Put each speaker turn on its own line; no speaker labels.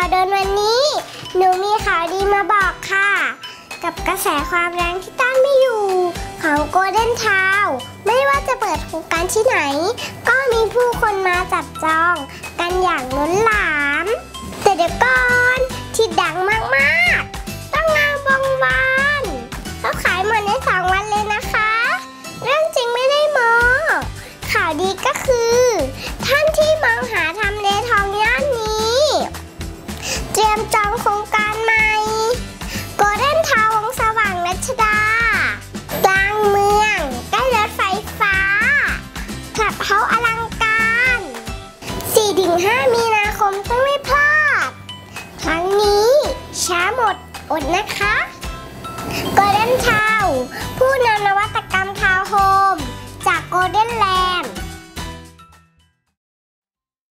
ข่าวเดินวันนี้ หนูมีข่าวดีมาบอกค่ะ กับกระแสความแรงที่ต้านไม่อยู่ของโกลเด้นทาวไม่ว่าจะเปิดโครงการที่ไหน ก็มีผู้คนมาจับจองกันอย่างล้นหลาม แต่เดี๋ยวก่อนที่ดังมากๆ ต้องงามบองบานเขาขายหมดในสองวันเลยนะคะ เรื่องจริงไม่ได้โมข่าวดีก็คือ ท่านที่มองหา 5 มีนาคมต้องไม่พลาด ครั้งนี้ช้าหมดอดนะคะโกลเด้นทาวผู้นำนวัตกรรมทาวน์โฮม จากโกลเด้นแลนด์